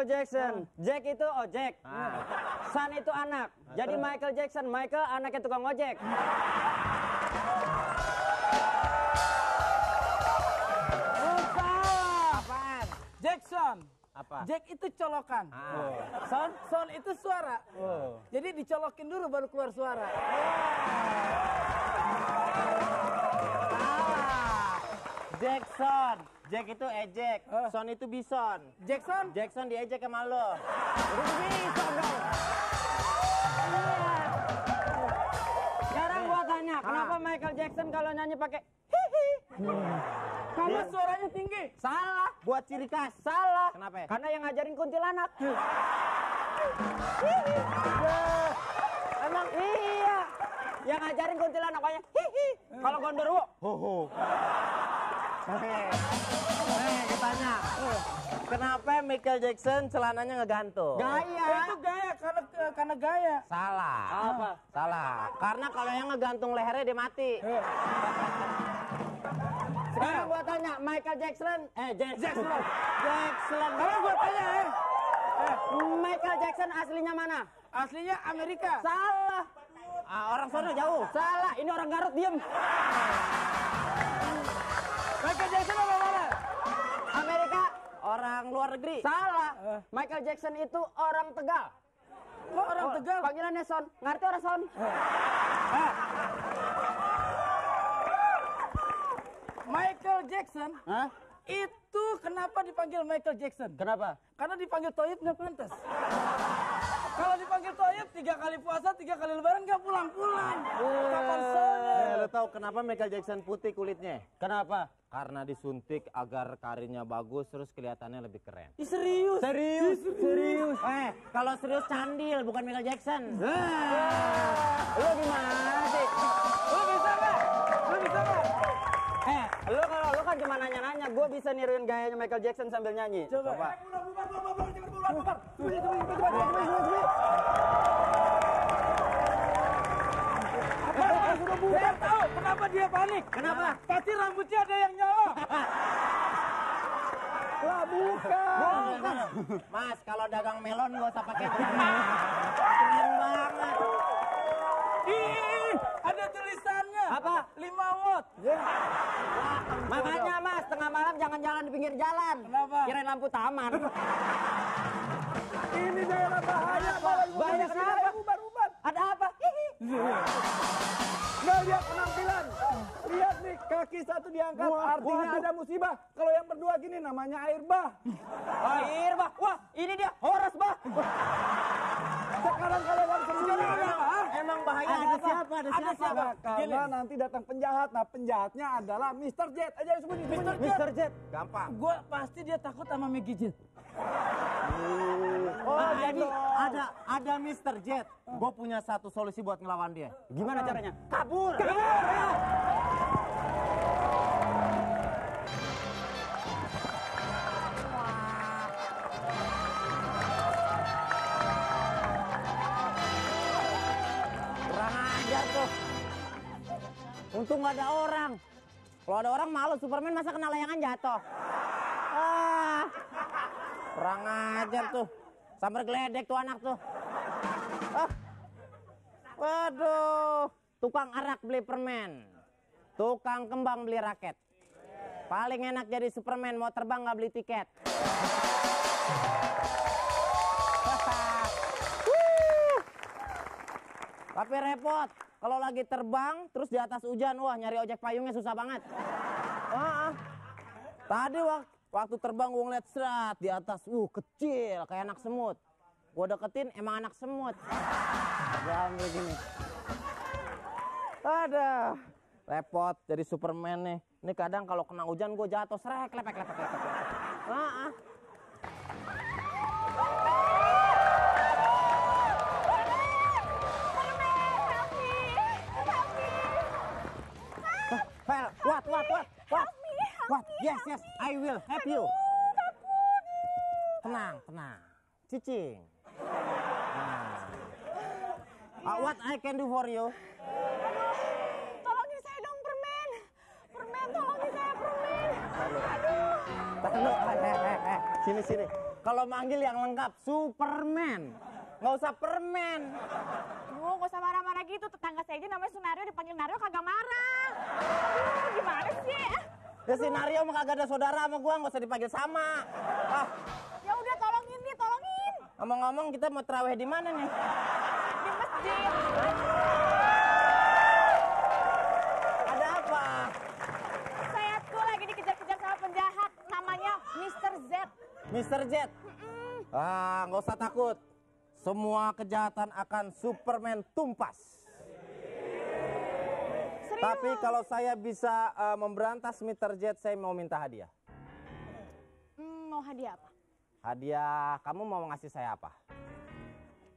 Michael Jackson. Jack itu ojek. Son itu anak. Jadi Michael Jackson, Michael anaknya tukang ojek. Apaan? Jackson. Apa? Jack itu colokan. Ah. Son, son itu suara. Jadi dicolokin dulu baru keluar suara. Salah. Jackson. Jack itu ejek. Son itu bison. Jackson, Jackson diejek sama lo. Udah bisa dong. Sekarang gua tanya, kenapa Michael Jackson kalau nyanyi pakai hihi? karena suaranya tinggi. Salah. Buat ciri khas. Salah. Kenapa ya? Karena yang ngajarin kuntilanak. Emang iya. Yang ngajarin kuntilanak banyak hihi. Kalau gondorwo, ho ho. Hei, tanya. Kenapa Michael Jackson celananya ngegantung? Gaya. Itu gaya karena karena gaya. Salah. Apa? Salah. Karena kalau yang ngegantung lehernya dia mati. Sekarang gua tanya, Michael Jackson, eh Jackson, Jackson. Kalau gua tanya eh, Michael Jackson aslinya mana? aslinya Amerika. Salah. Ah, orang sono jauh. Salah. Ini orang Garut diem. Luar negeri. Salah. Michael Jackson itu orang Tegal. Kok orang Oh, Tegal? Panggilannya Son. Ngerti orang Son? Michael Jackson Hah? itu kenapa dipanggil Michael Jackson? Kenapa? Karena dipanggil Toyib nggak pantas. Kalau dipanggil Toyib tiga kali puasa, tiga kali lebaran nggak pulang-pulang. Kapan sore? Eh, lo tahu kenapa Michael Jackson putih kulitnya? Kenapa? Karena disuntik agar karirnya bagus terus kelihatannya lebih keren. Ih, serius. Serius, serius. Eh, kalau serius Candil bukan Michael Jackson. Lu gimana sih? Lu bisa nggak? Lu bisa nggak? Eh, lu kalau lu kan cuma nanya-nanya, gue bisa niruin gayanya Michael Jackson sambil nyanyi. Coba. Saya tahu kenapa dia panik. Kenapa? Pasti rambutnya ada yang nyala. Lah bukan. Mas, kalau dagang melon gak usah pakai Keren banget. Ih, ada tulisannya. Apa? 5 watt. Makanya mas, tengah malam jangan jalan di pinggir jalan. Kenapa? Kirain lampu taman. Ini daerah bahaya. Bahaya kenapa? Ubar-ubar. Ada apa? Hihi. Nah, lihat penampilan. Lihat nih, kaki satu diangkat. Artinya waduh. ada musibah. Kalau yang berdua gini namanya air bah. Air bah. Wah, ini dia Horas bah. Sekarang kalau yang terjadi Emang bahaya ada, Ada apa? siapa? Ada, Ada siapa? siapa? Karena nanti datang penjahat. Nah, penjahatnya adalah Mr. Jet. Aja sebut Mr. Jet. Mr. Jet. Gampang. Gue pasti dia takut sama Maggie Jet. Oh, jadi ada ada Mr. Jet. Gue punya satu solusi buat ngelawan dia. Gimana caranya? Kabur. Kurang Untung nggak ada orang. Kalau ada orang malu Superman masa kena layangan jatuh. Ah. Kurang ajar tuh. Sampai geledek tuh anak tuh. Ah. Waduh. Tukang arak beli permen. Tukang kembang beli raket. Paling enak jadi Superman mau terbang nggak beli tiket. Tapi repot. Kalau lagi terbang terus di atas hujan, wah nyari ojek payungnya susah banget. Ah, ah. Tadi wak- waktu terbang gue ngeliat serat di atas, uh kecil kayak anak semut. Gue deketin emang anak semut. Gue ambil gini. Ada repot jadi Superman nih. Ini kadang kalau kena hujan gue jatuh serek lepek lepek lepek. lepek. Ah, ah. Yes, I will help you. Tenang, tenang. Cicing. Nah. Uh, what I can do for you? Tolongin saya dong permen. Permen, tolongin saya permen. eh, eh, eh, eh, sini sini. Kalau manggil yang lengkap Superman, nggak usah permen. Aduh, gak usah marah-marah gitu. Tetangga saya aja namanya Sunario dipanggil Nario kagak marah. Aduh, gimana sih? Ya si Nario mah kagak ada saudara sama gua, nggak usah dipanggil sama. Ah, Ya udah tolongin nih, tolongin. ngomong-ngomong kita mau terawih di mana nih? Di masjid. Ada apa? Saya tuh lagi dikejar-kejar sama penjahat. Namanya Mr. Z. Mr. Jet. Ah, nggak usah takut. Semua kejahatan akan Superman tumpas. Tapi kalau saya bisa eh, memberantas Mr. Jet, saya mau minta hadiah. Hmm, mau hadiah apa? Hadiah, kamu mau ngasih saya apa?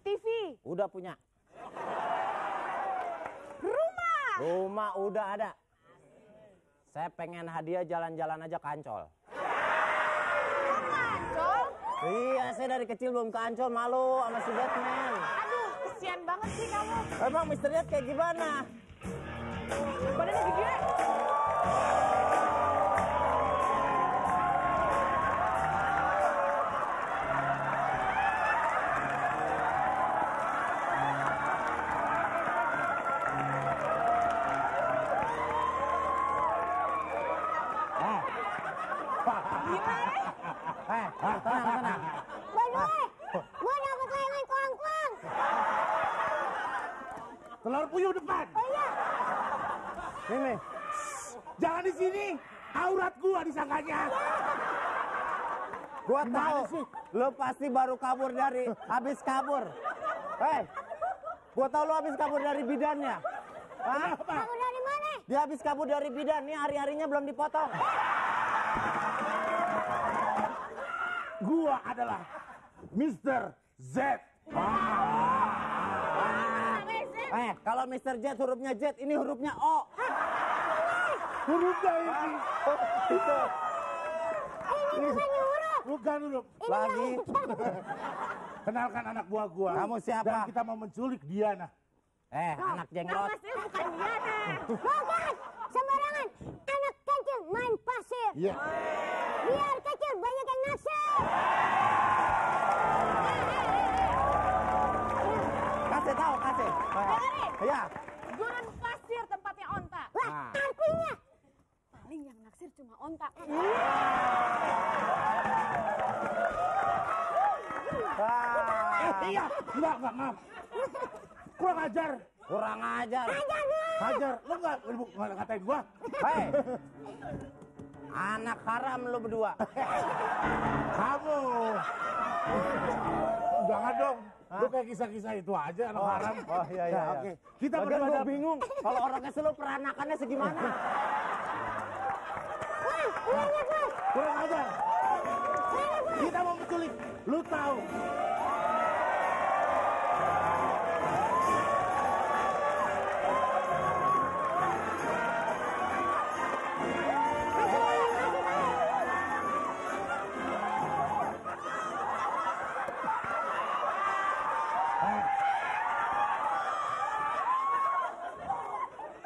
TV. Udah punya. Rumah. Rumah udah ada. Saya pengen hadiah jalan-jalan aja ke Ancol. Ancol. Iya, saya dari kecil belum ke Ancol, malu sama si Batman. Aduh, kesian banget sih kamu. Emang Mr. Jet kayak gimana? Badannya gede. Eh, Gimana? eh, kolang-kolang. Telur puyuh depan. Ini, Jangan di sini. Aurat gua disangkanya. gua tahu lo pasti baru kabur dari habis kabur. Hei, gua tahu lo habis kabur dari bidannya. Hah? kamu dari mana? Dia habis kabur dari bidan, nih hari-harinya belum dipotong. Gua adalah Mr. Z. Eh, kalau Mr. Jet hurufnya Jet, ini hurufnya O. Hurufnya ini. Itu. Ini bukan huruf. Bukan huruf. Lagi. Kenalkan anak buah gua. Kamu siapa? Dan kita mau menculik Diana. Eh, anak jengrot. Nama bukan Diana. Bukan, sembarangan. Anak kecil main pasir. Iya. Biar kecil banyak yang naksir. Kasih tahu, kasih. Ya. Gurun pasir tempatnya onta. Wah, Nah. artinya Paling yang naksir cuma onta. Wah, Eh, iya. Enggak, enggak, maaf. Kurang ajar. kurang ajar. Hajar. Lu enggak, lu nggak ngatain gua. Hei. Anak haram lu berdua. Kamu. Jangan dong. Lu kayak kisah-kisah itu aja anak haram. Oh iya iya. Ya, Oke. Kita Lagian berdua bingung kalau orangnya selalu peranakannya segimana. Kurang ajar. Kita mau menculik. Lu tahu.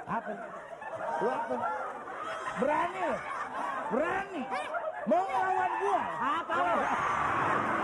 Apa? Lu apa? Berani lu? Berani? Mau ngelawan gua? Apa? Lawan